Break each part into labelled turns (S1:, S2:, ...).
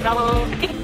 S1: Bravo.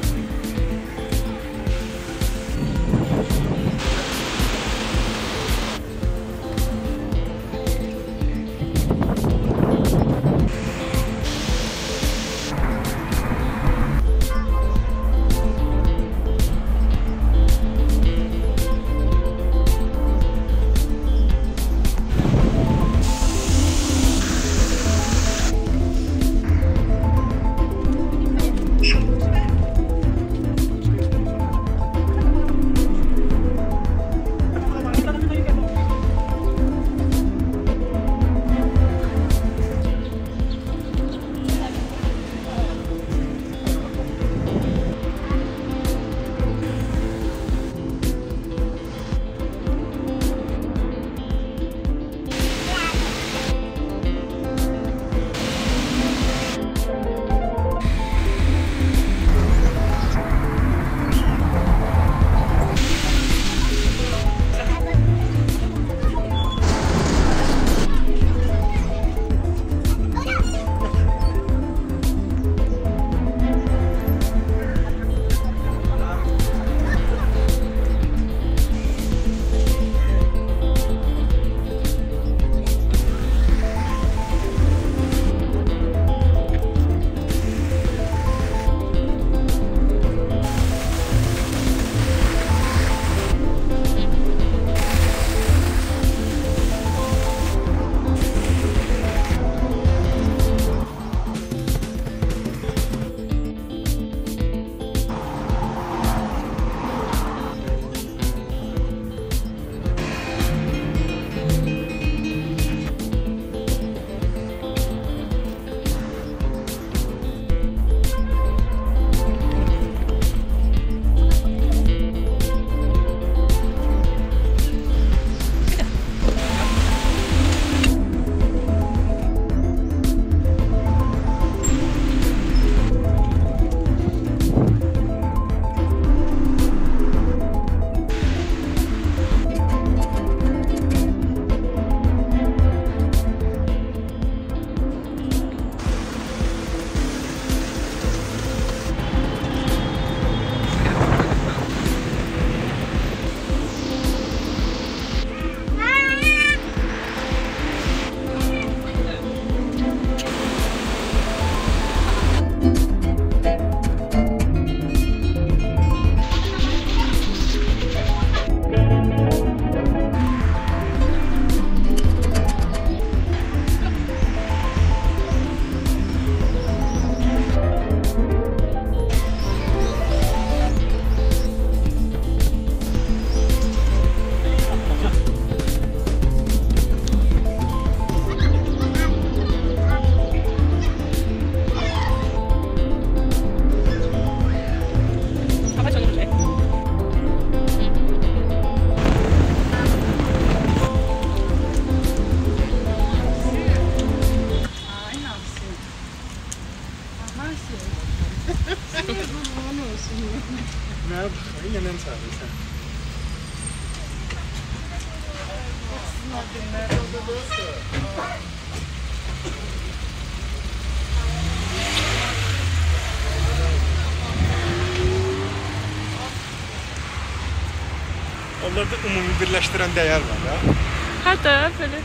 S2: Onlarda umumi birləşdirən dəyər var ya.
S1: Hatta böyle.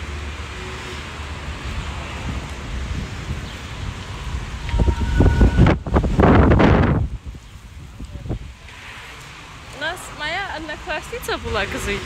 S1: У нас моя одноклассница была козой.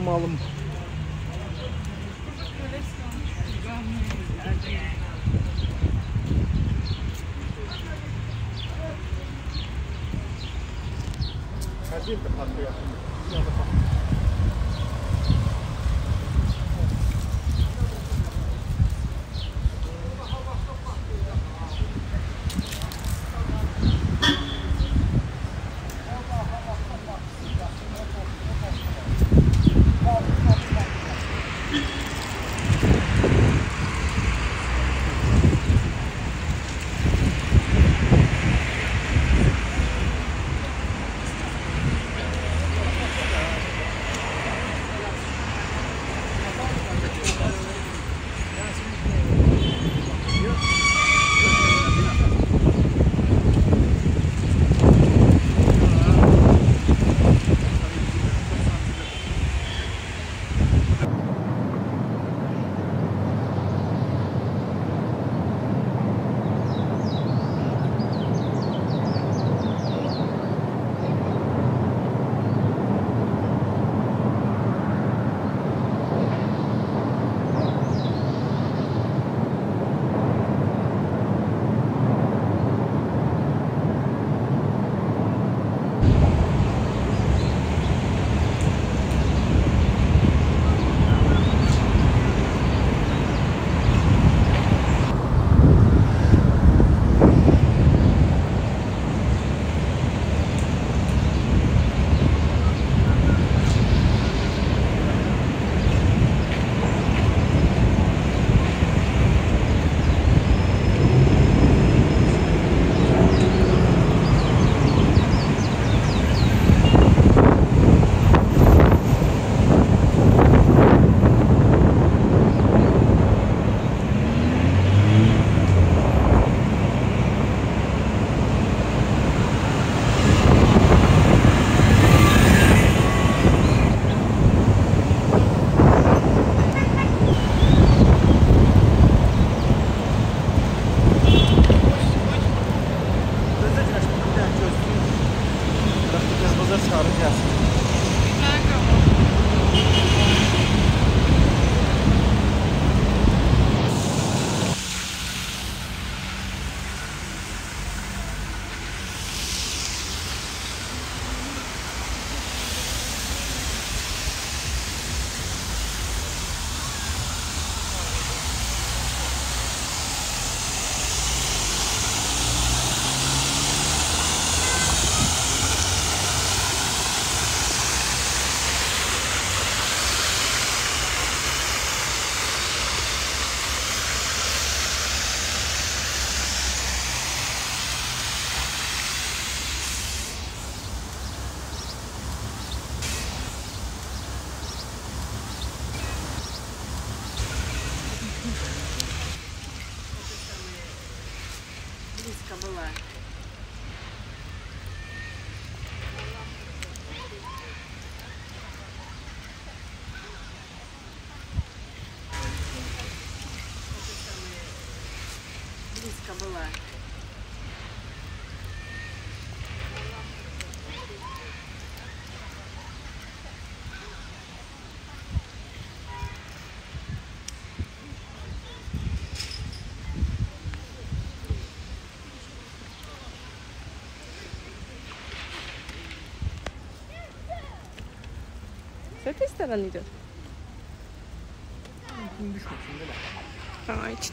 S1: Buradan malum. Hadi de patlıyor.
S3: Strony idziesz? A, idź.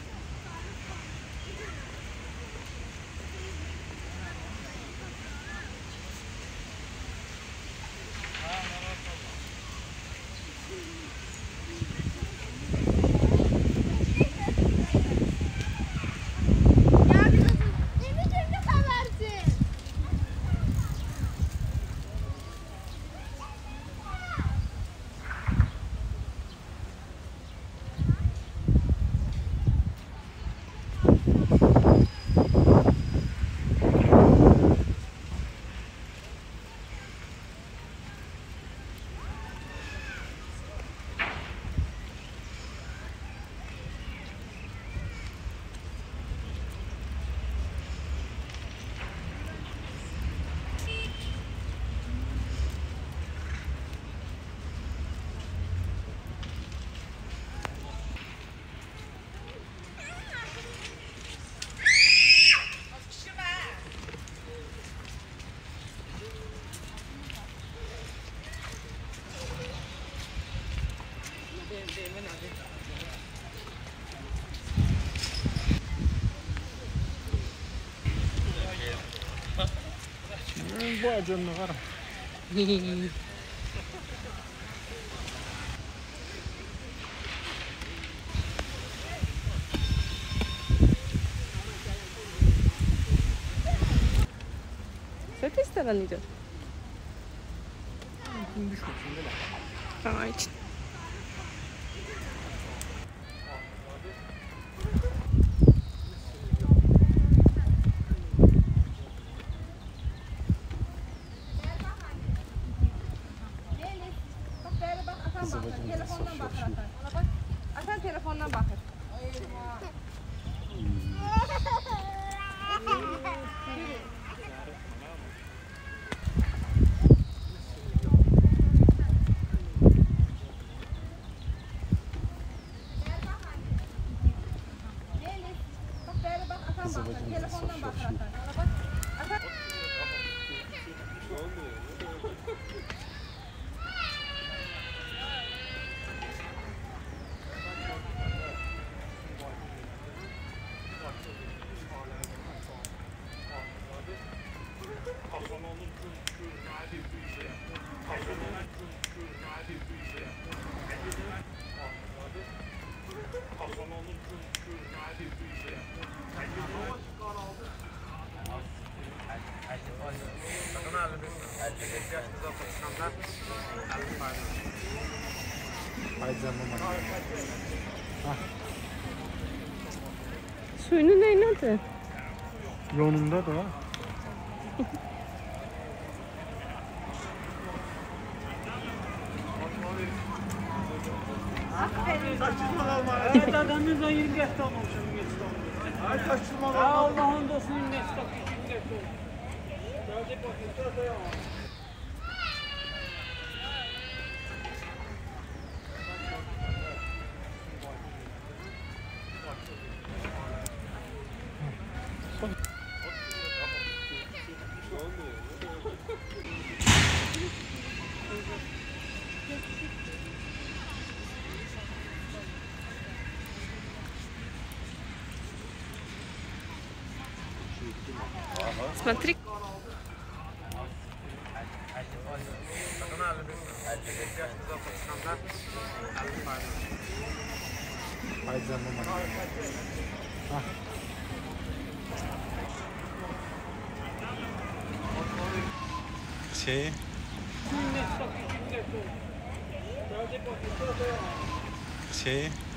S3: boya canını karım.
S4: Co ty
S3: jste,
S4: Lenito? Tam, de.
S3: Yonunda da.
S2: Patrick?
S5: Sí.
S2: Sí.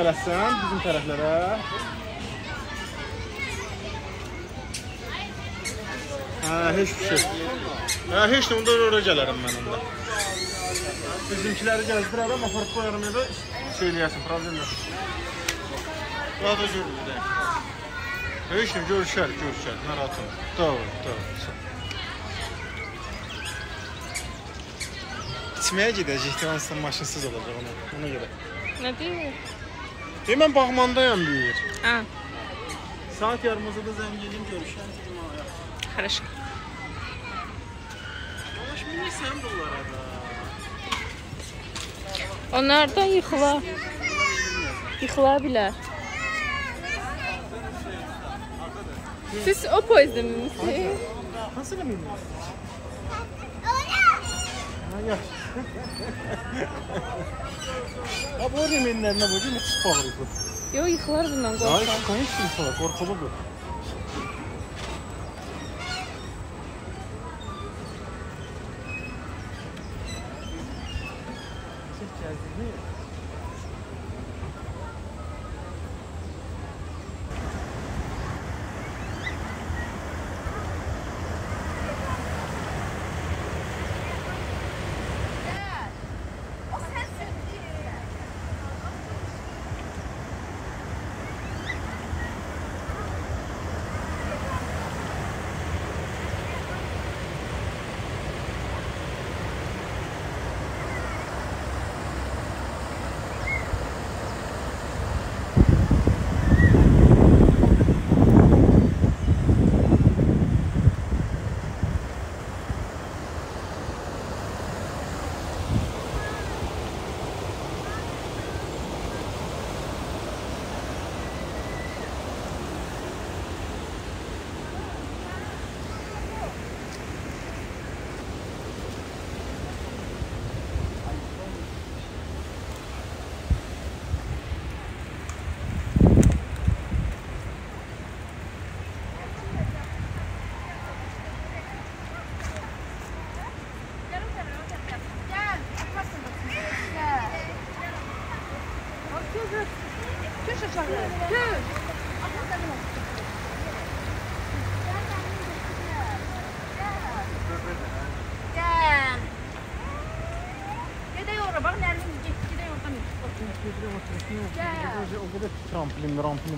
S2: Gələsən bizim tərəflərə. Hə, heç bir şey. Hə, heç nə, onda ora gələrəm mən onda. Bizimkiləri gəzdirərəm, aparıb qoyarım evə, şey eləyəsin, problem yox. Daha da görürük də. Heç nə, görüşər, görüşər, narahat olma. Doğru, doğru. İçməyə gedəcək, hansısa maşınsız olacaq ona, ona görə.
S5: Ne diyor?
S2: E, mən Bağmandayam bir.
S5: А,
S2: Saat yarımızda da zəng edeyim, görüşən cumaya.
S5: хорошо.
S2: Yavaş minirsən bunlara da.
S5: Onlardan yıkıla. Yıkılabilir. Siz o poyuzda mısınız?
S2: Hansı da minirsən? Ha, yax. Ya bu Ermeniler ne bu değil mi? Pis bağırıyor.
S5: Yok yıkılar bundan
S3: korkar. Ya
S2: yıkılar hiç yıkılar. Bu.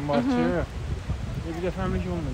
S2: Var ki. E, bir dəfəmlik olmur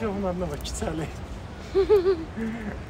S3: Shop'un adına bak Çale. Ha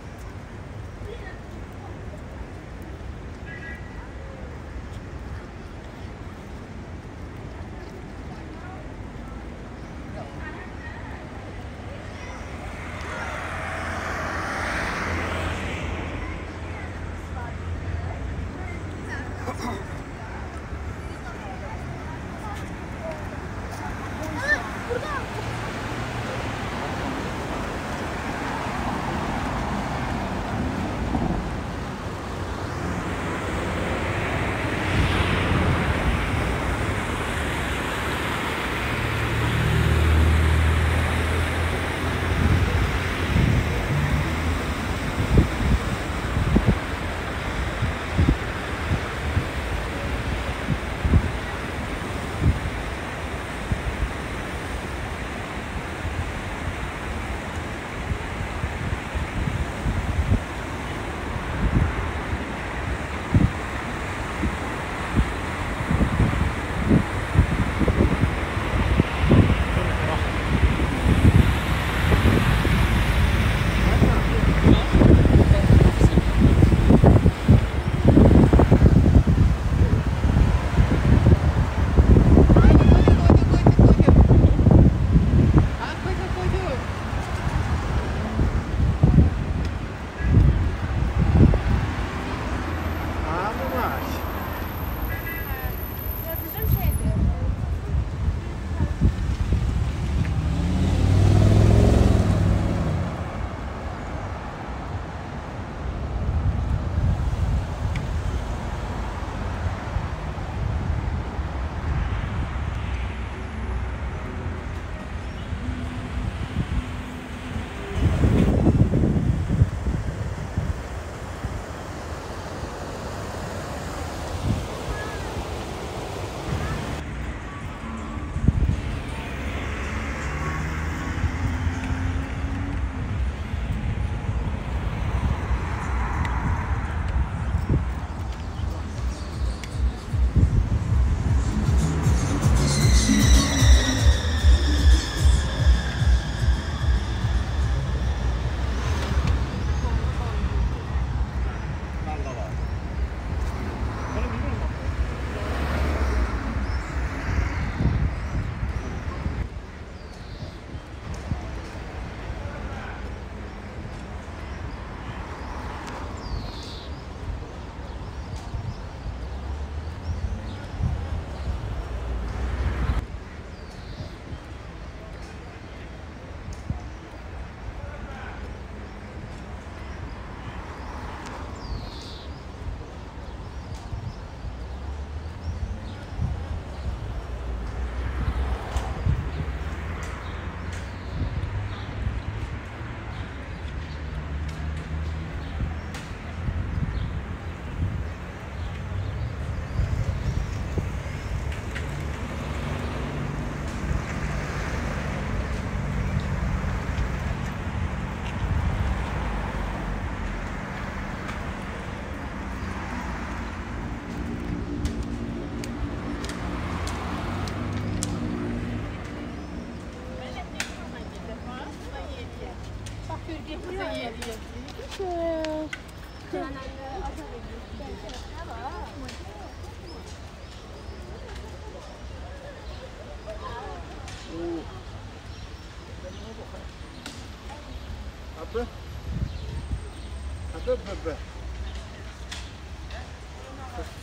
S3: Abi bebe.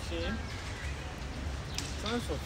S3: Şeyim. Sen sor.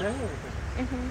S6: Really? Mm-hmm.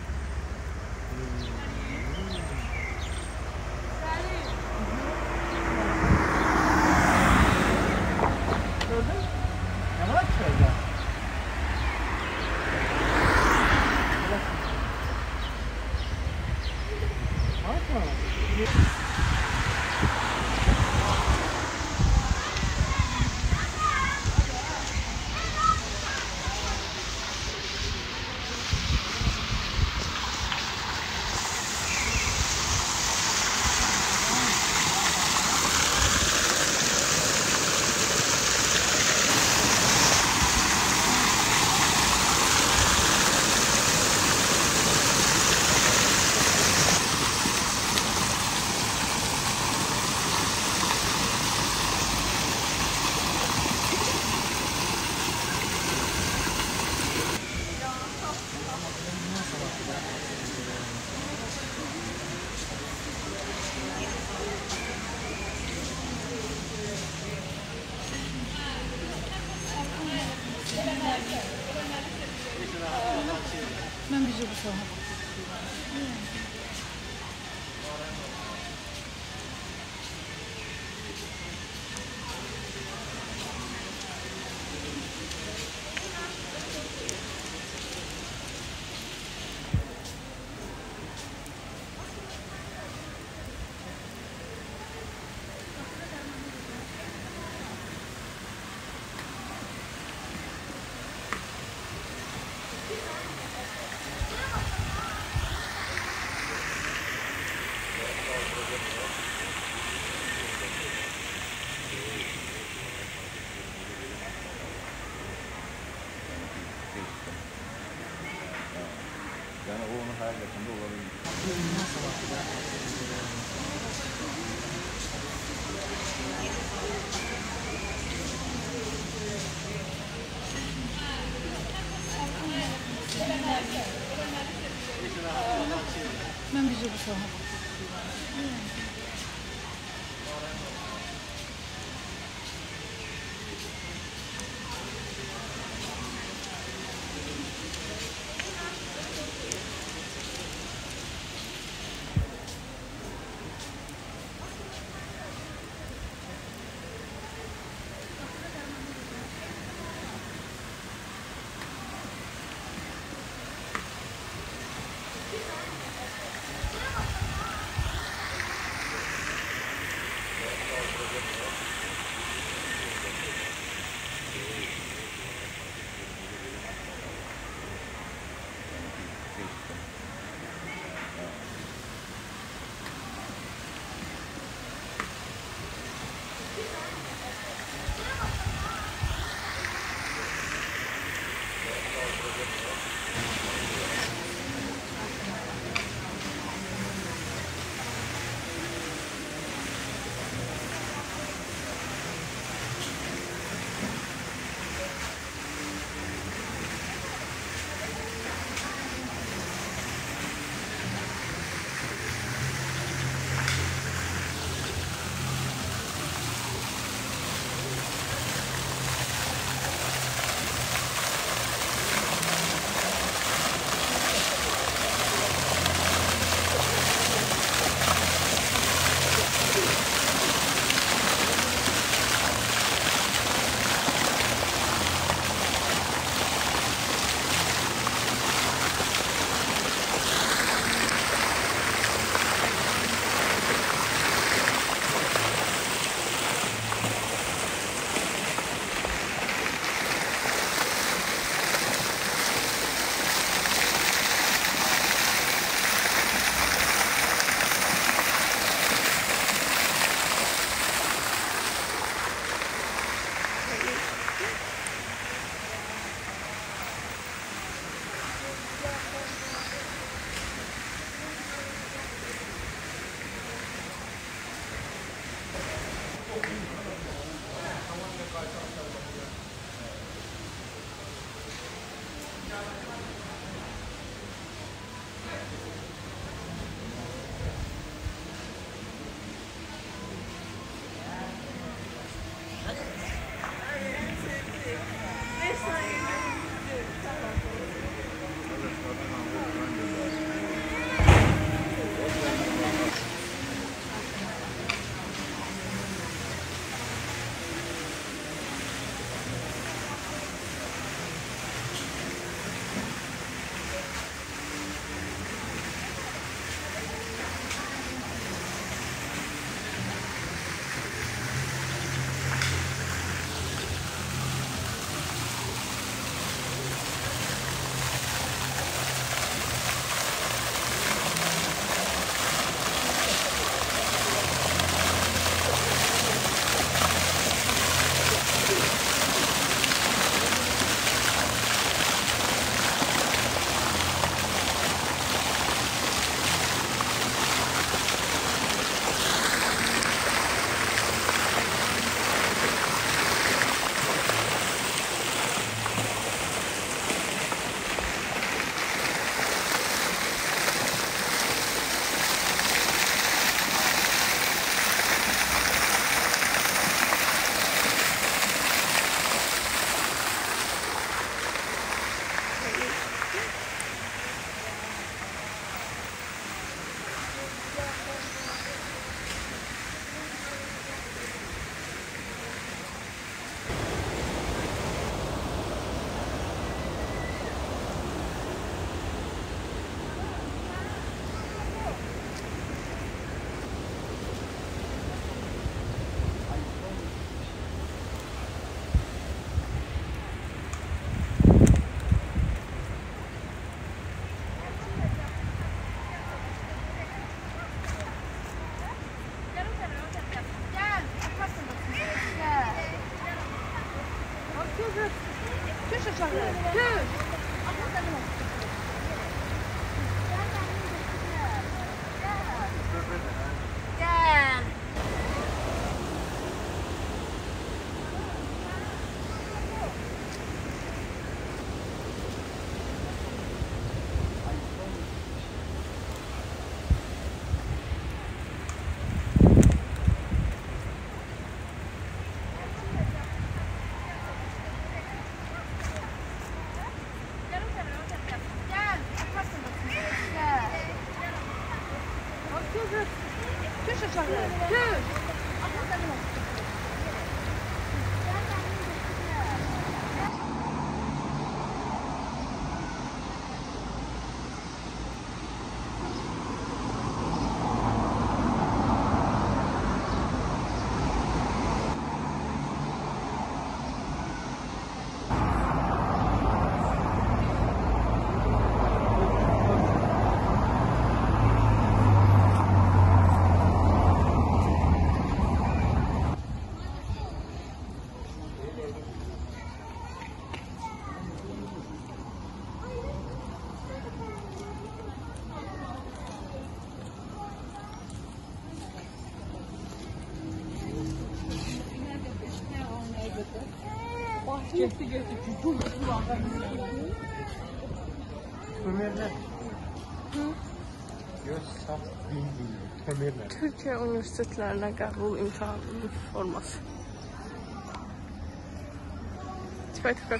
S3: Kömerler. Göz saf bildiğin kömerler.
S5: Türkiye üniversitelerine qəbul imtahanının forması. Tipə tipə.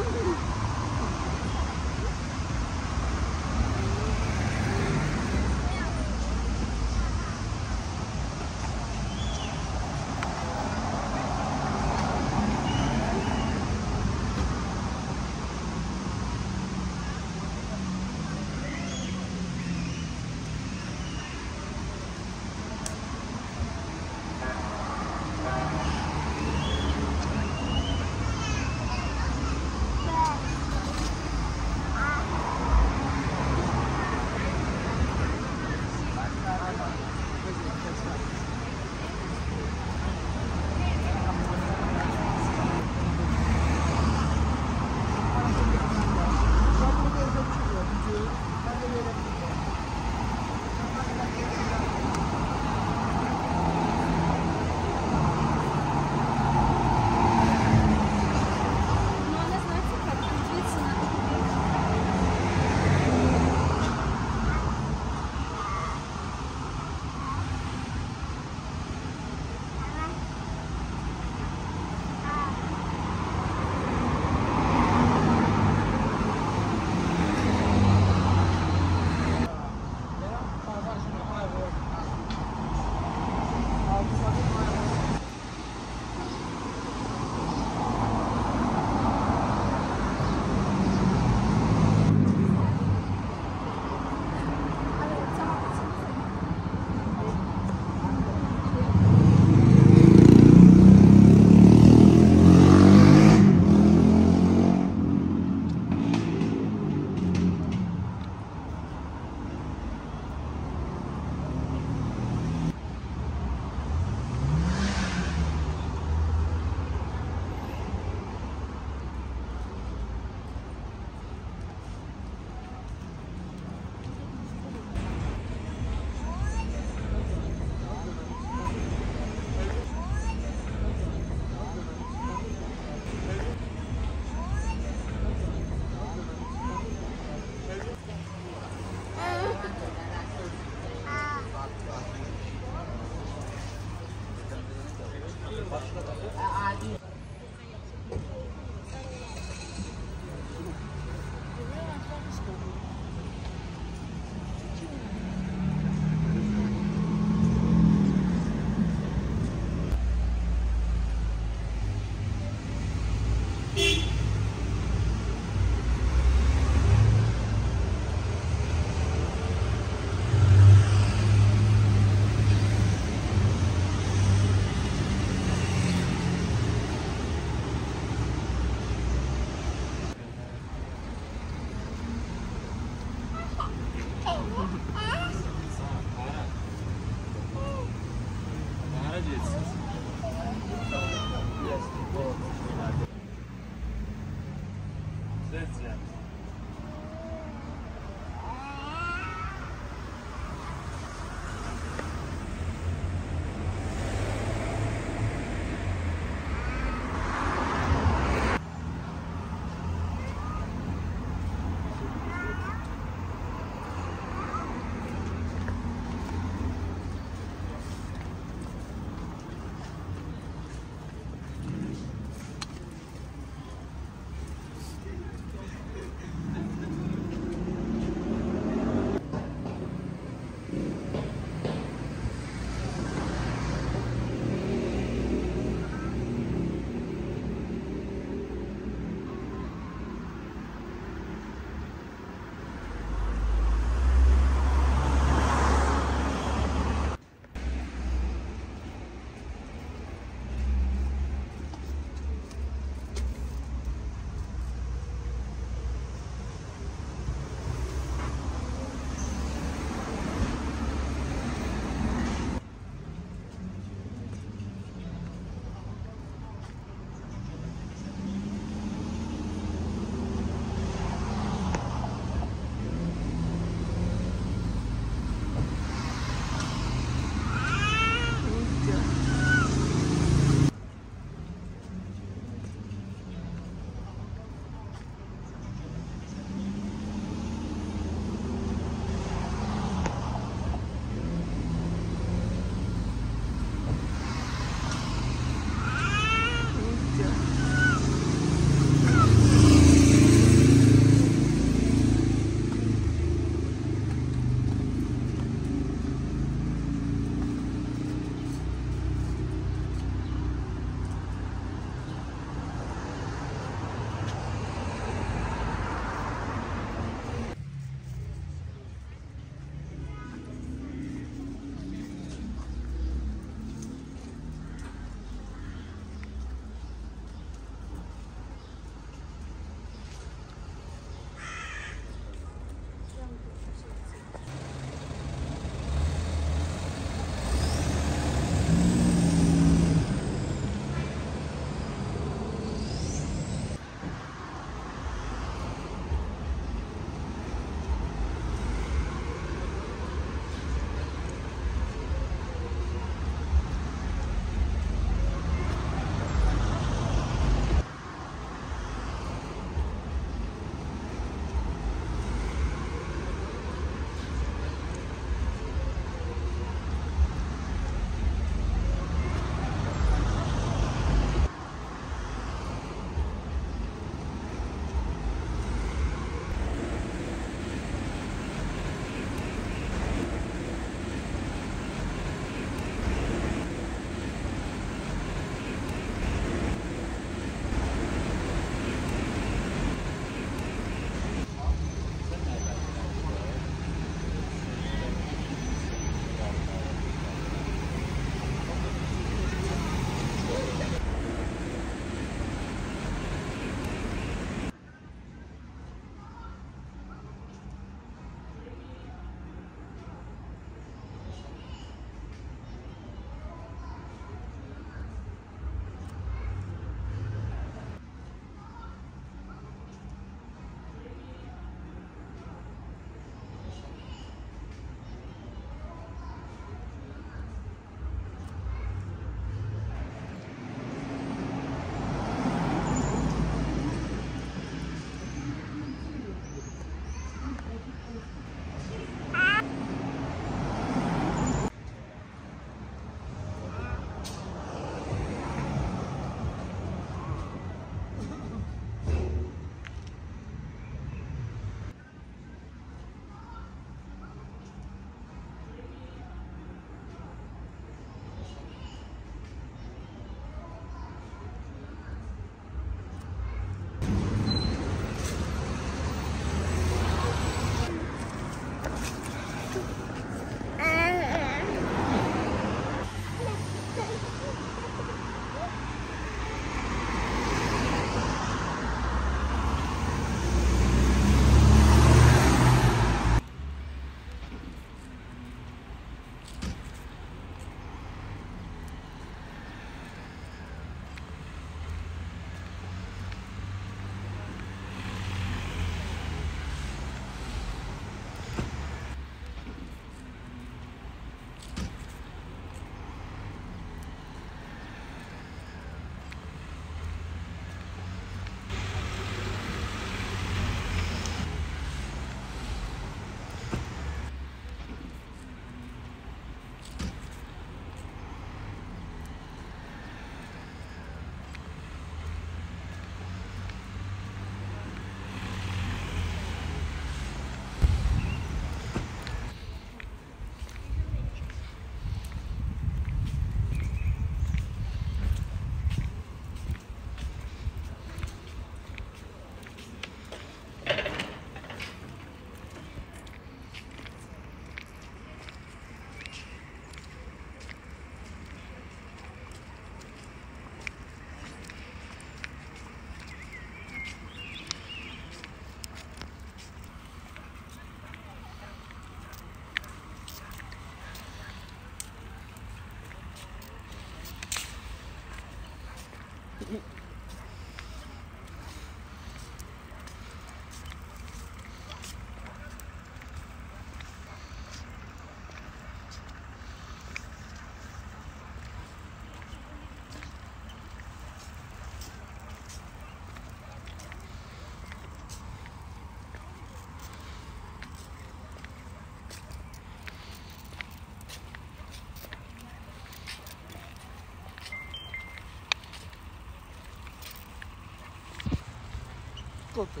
S5: to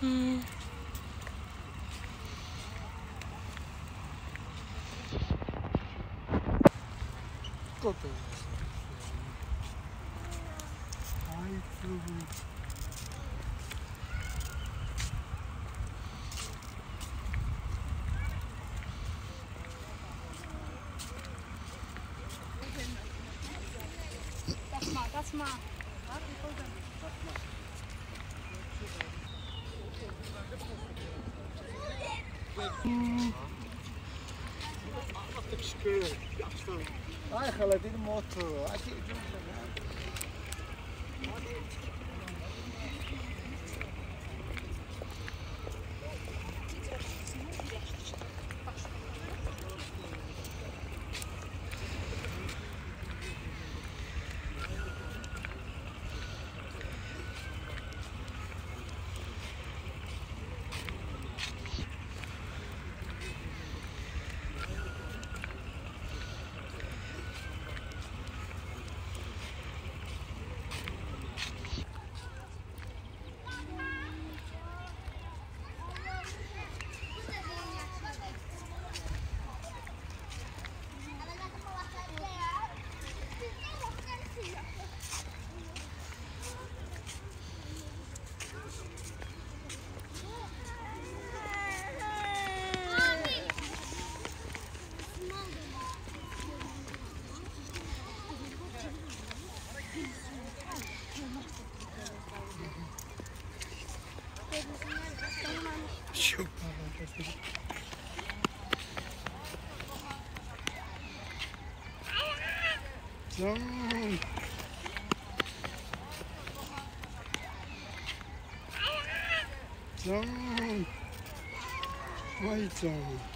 S5: Mm-hmm.
S1: かったあいつぶ。
S5: Wat
S1: een spul.
S7: Eigenlijk in de motor.
S8: zone.
S5: Zone. White zone.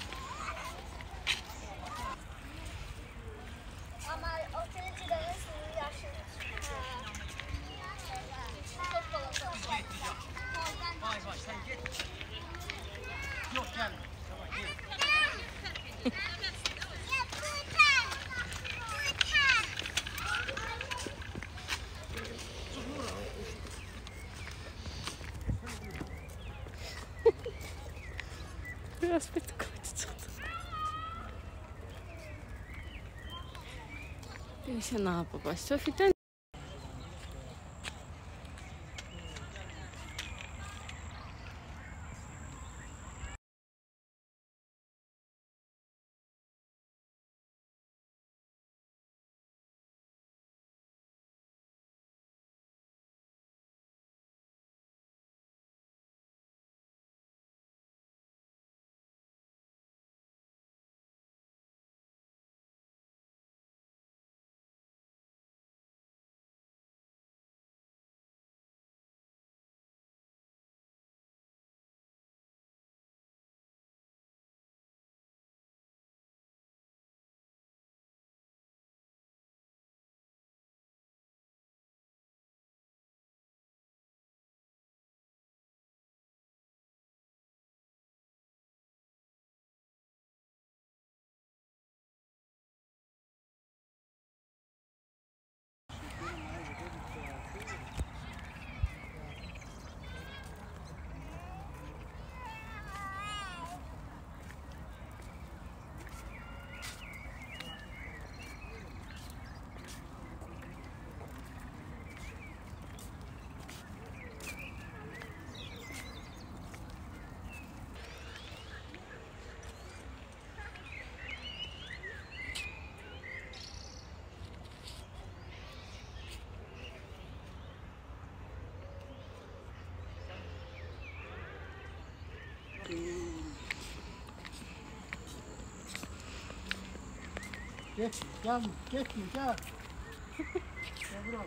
S5: Вася на попасть. Все, фиталь.
S3: Geç, gel, geçme, gel. Gel bırak.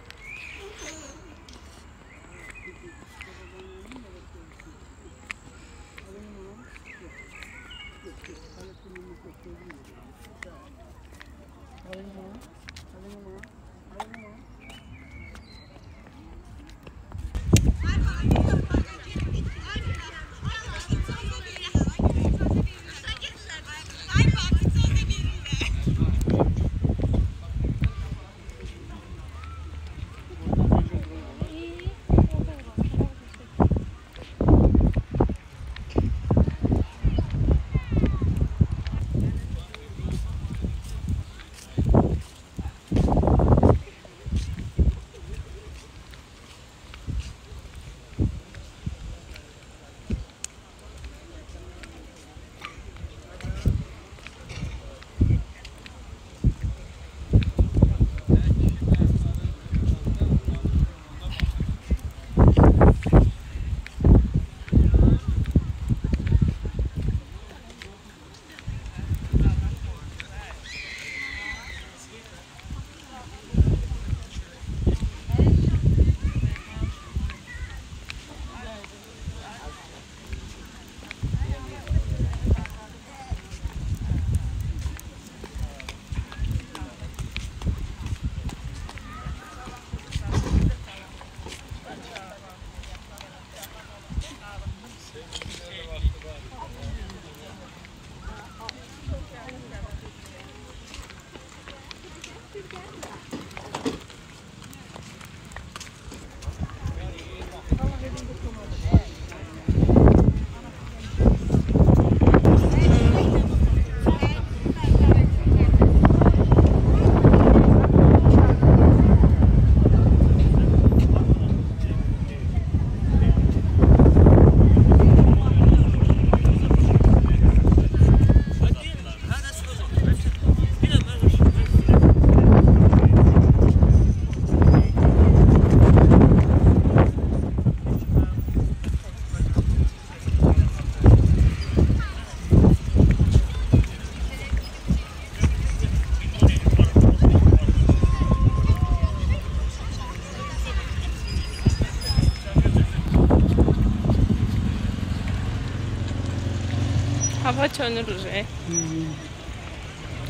S5: Hava çönür. e.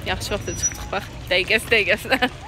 S5: Yaxşı vaxtda çıxdıq bax. Dəqiqəsi dəqiqəsinə.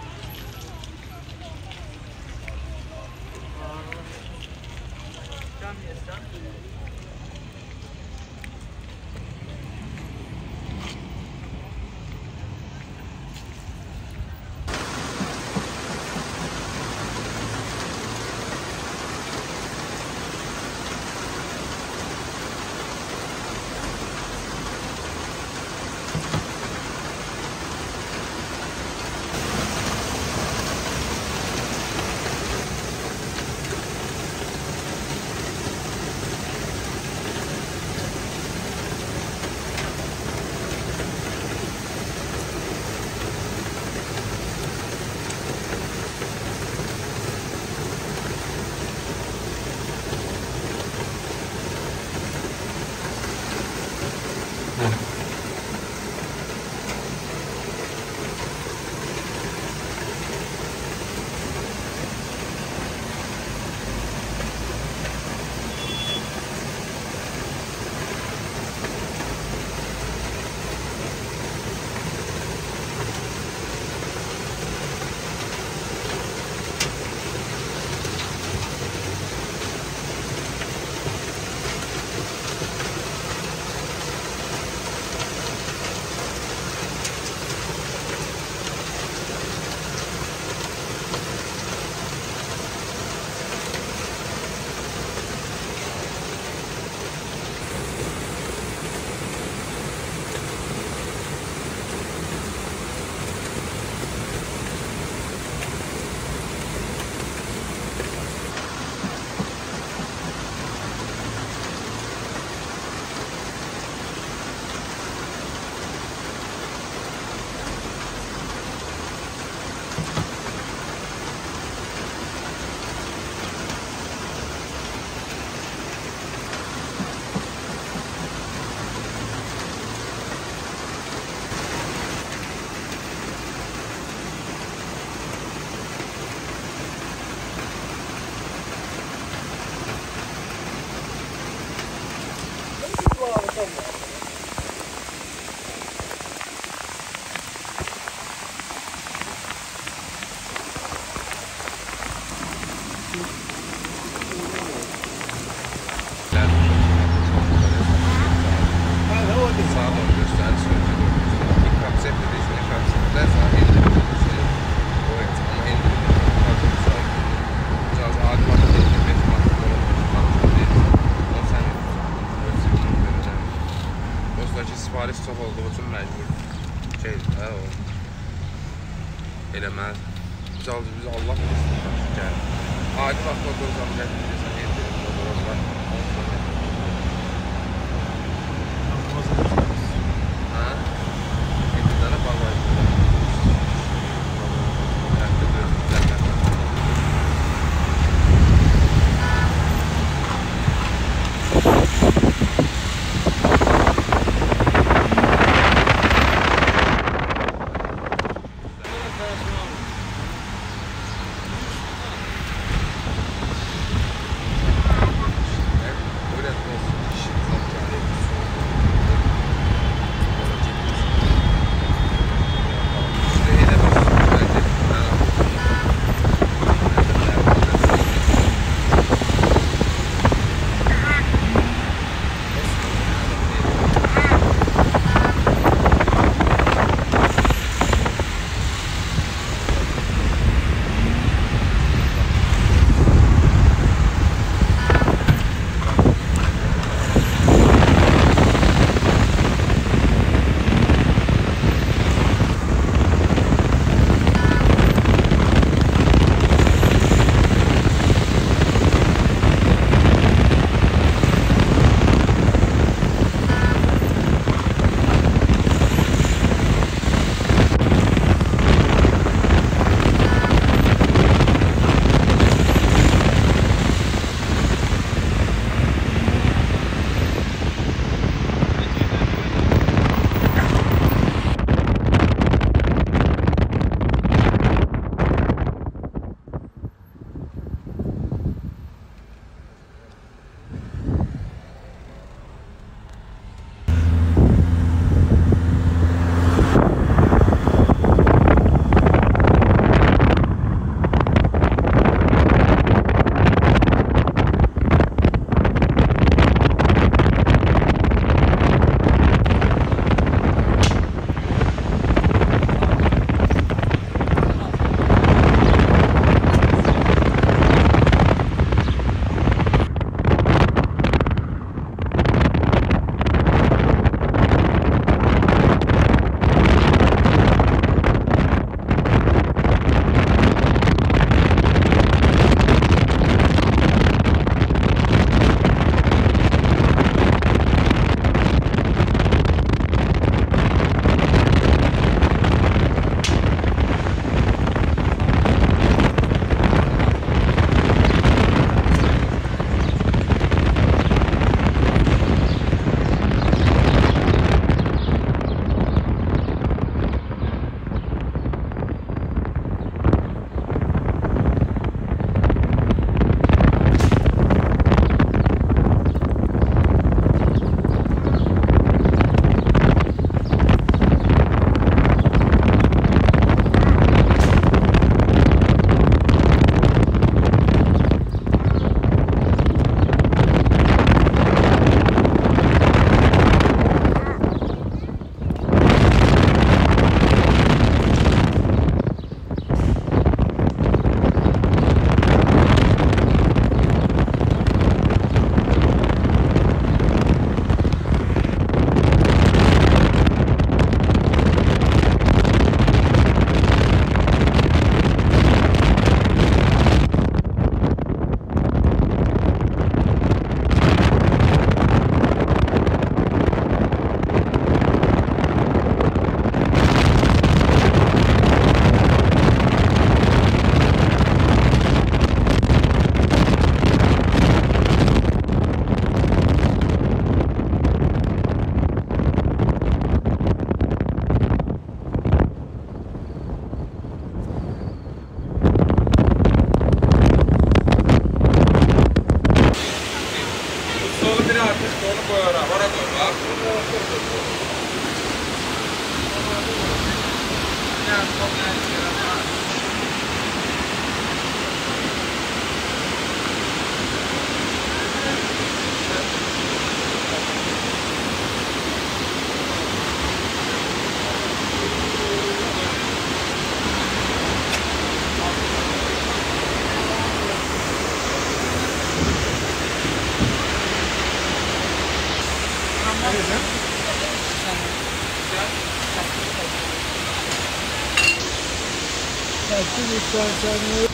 S2: Johnson.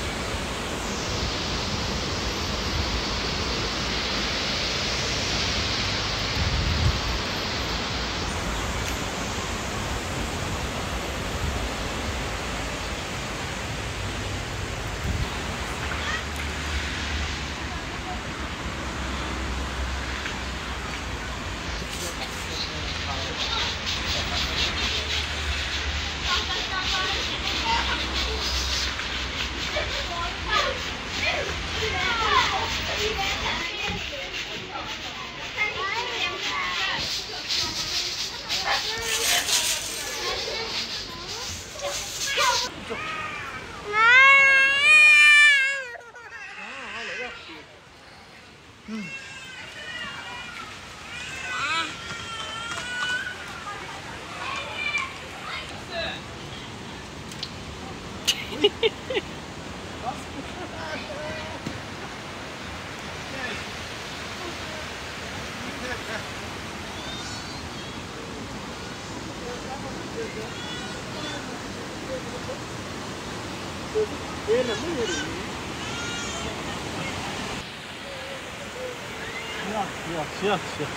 S2: 行
S5: 行。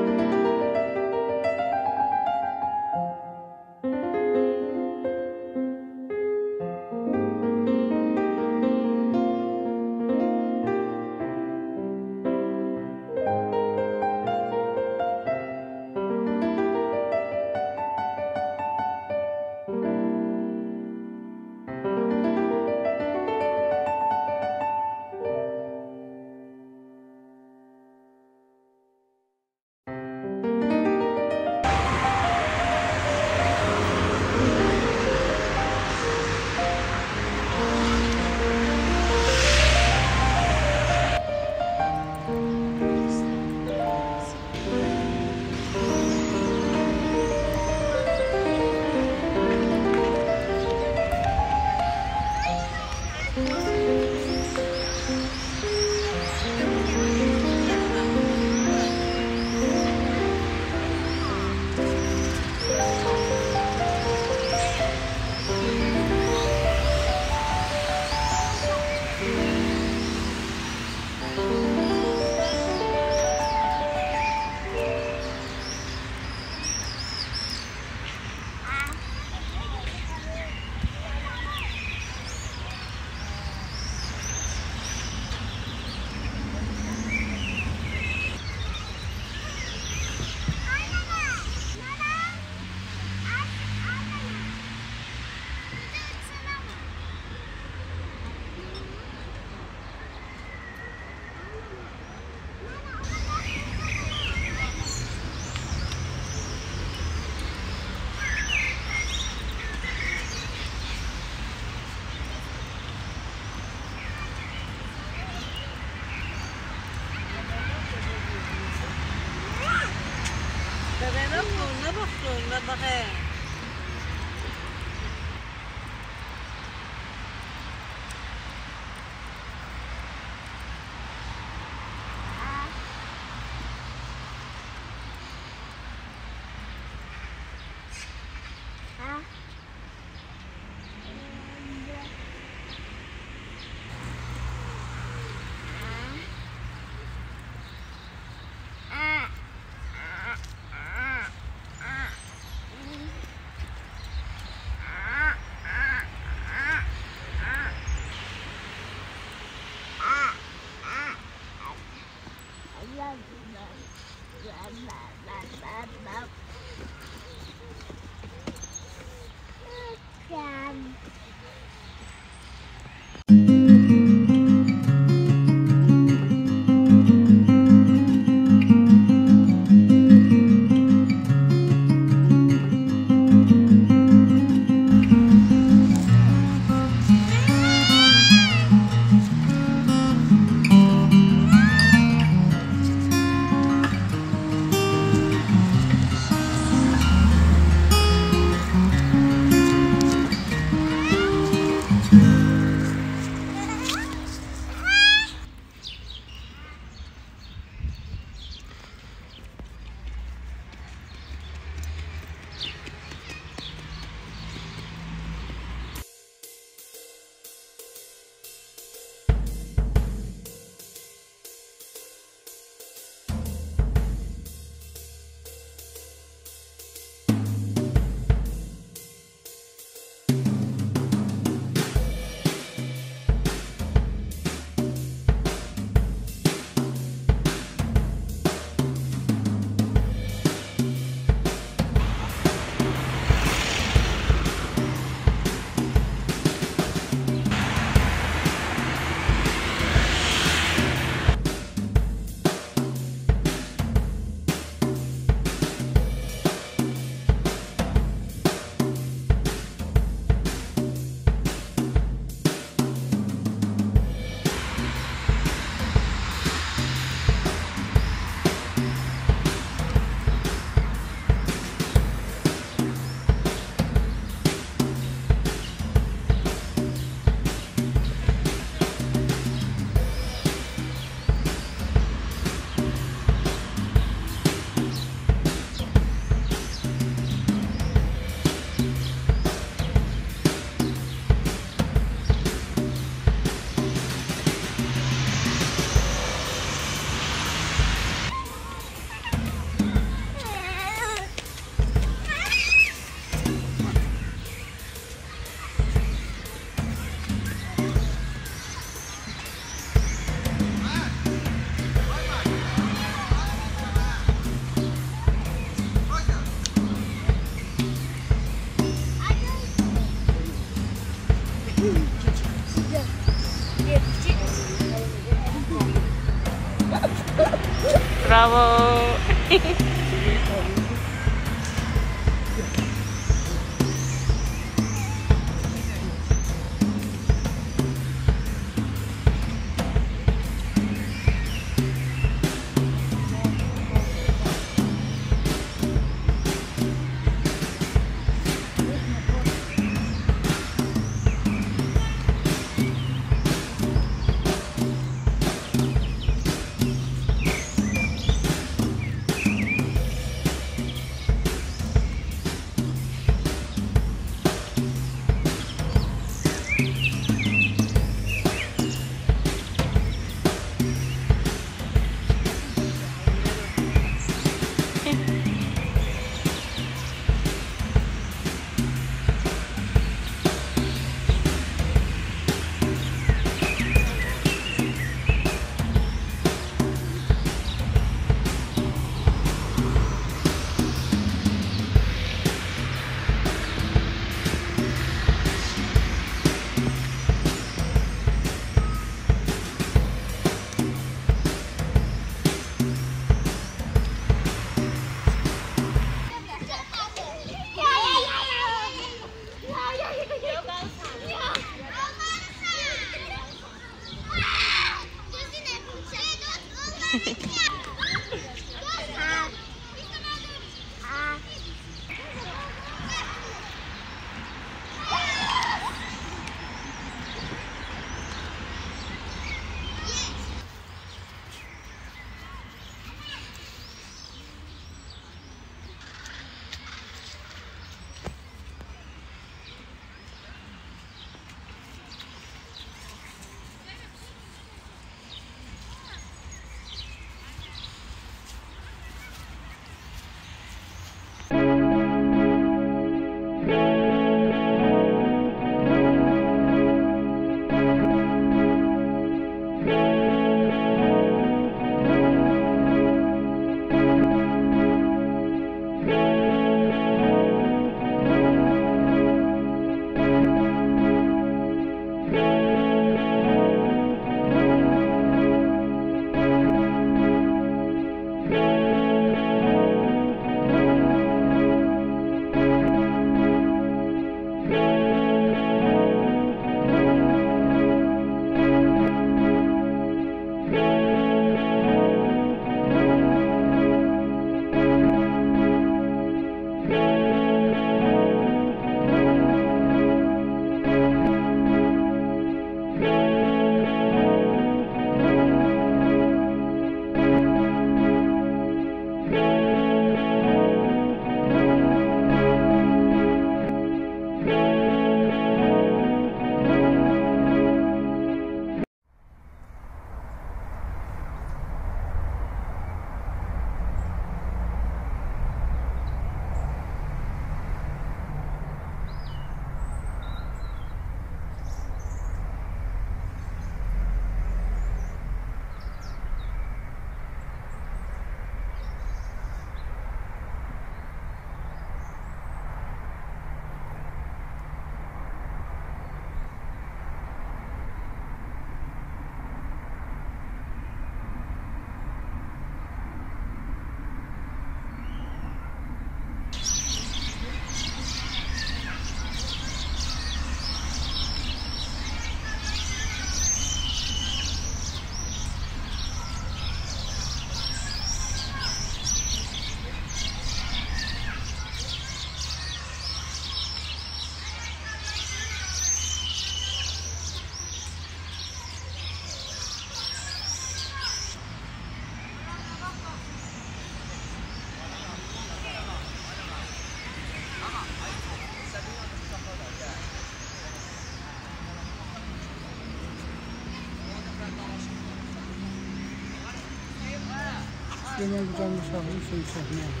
S5: 今天
S9: 就
S10: 讲一下，我先说
S11: 一
S5: 下。